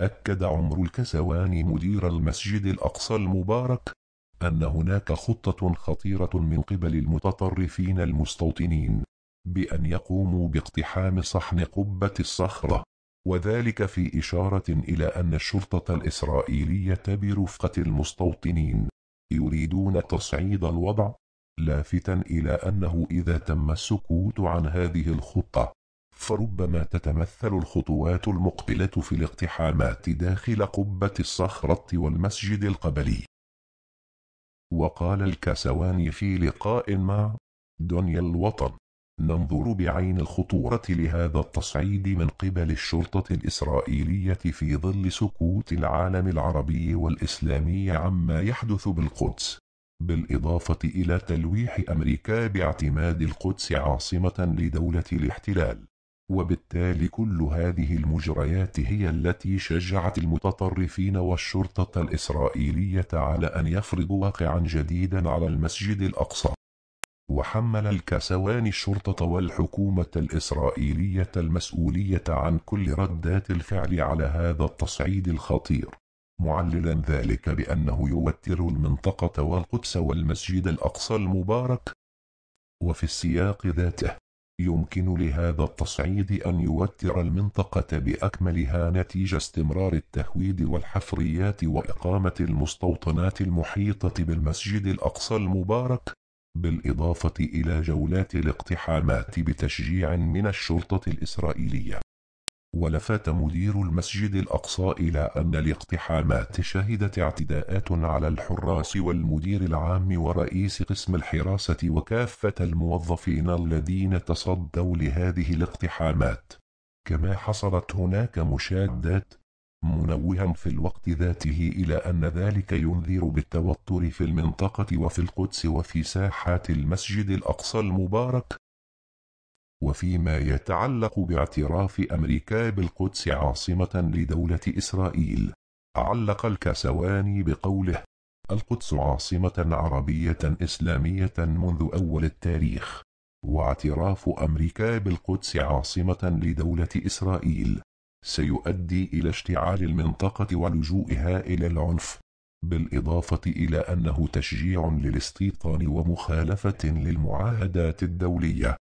أكد عمر الكسواني مدير المسجد الأقصى المبارك أن هناك خطة خطيرة من قبل المتطرفين المستوطنين بأن يقوموا باقتحام صحن قبة الصخرة وذلك في إشارة إلى أن الشرطة الإسرائيلية برفقة المستوطنين يريدون تصعيد الوضع لافتا إلى أنه إذا تم السكوت عن هذه الخطة. فربما تتمثل الخطوات المقبلة في الاقتحامات داخل قبة الصخرة والمسجد القبلي. وقال الكسواني في لقاء مع دنيا الوطن ننظر بعين الخطورة لهذا التصعيد من قبل الشرطة الإسرائيلية في ظل سكوت العالم العربي والإسلامي عما يحدث بالقدس بالإضافة إلى تلويح أمريكا باعتماد القدس عاصمة لدولة الاحتلال. وبالتالي كل هذه المجريات هي التي شجعت المتطرفين والشرطة الإسرائيلية على أن يفرضوا واقعا جديدا على المسجد الأقصى. وحمل الكسوان الشرطة والحكومة الإسرائيلية المسؤولية عن كل ردات الفعل على هذا التصعيد الخطير. معللا ذلك بأنه يوتر المنطقة والقدس والمسجد الأقصى المبارك وفي السياق ذاته. يمكن لهذا التصعيد أن يوتر المنطقة بأكملها نتيجة استمرار التهويد والحفريات وإقامة المستوطنات المحيطة بالمسجد الأقصى المبارك بالإضافة إلى جولات الاقتحامات بتشجيع من الشرطة الإسرائيلية. ولفت مدير المسجد الأقصى إلى أن الاقتحامات شهدت اعتداءات على الحراس والمدير العام ورئيس قسم الحراسة وكافة الموظفين الذين تصدوا لهذه الاقتحامات. كما حصلت هناك مشادات منوها في الوقت ذاته إلى أن ذلك ينذر بالتوتر في المنطقة وفي القدس وفي ساحات المسجد الأقصى المبارك وفيما يتعلق باعتراف أمريكا بالقدس عاصمة لدولة إسرائيل. علق الكسواني بقوله القدس عاصمة عربية إسلامية منذ أول التاريخ واعتراف أمريكا بالقدس عاصمة لدولة إسرائيل. سيؤدي إلى اشتعال المنطقة ولجوئها إلى العنف بالإضافة إلى أنه تشجيع للاستيطان ومخالفة للمعاهدات الدولية.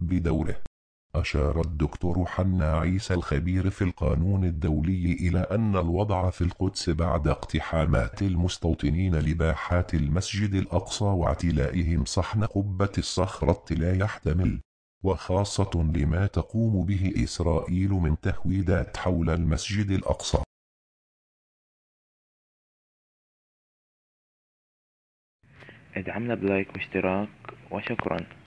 بدوره. أشار الدكتور حنا عيسى الخبير في القانون الدولي إلى أن الوضع في القدس بعد اقتحامات المستوطنين لباحات المسجد الأقصى واعتلائهم صحن قبة الصخرة لا يحتمل وخاصة لما تقوم به إسرائيل من تهويدات حول المسجد الأقصى. ادعمنا بلايك واشتراك وشكرا.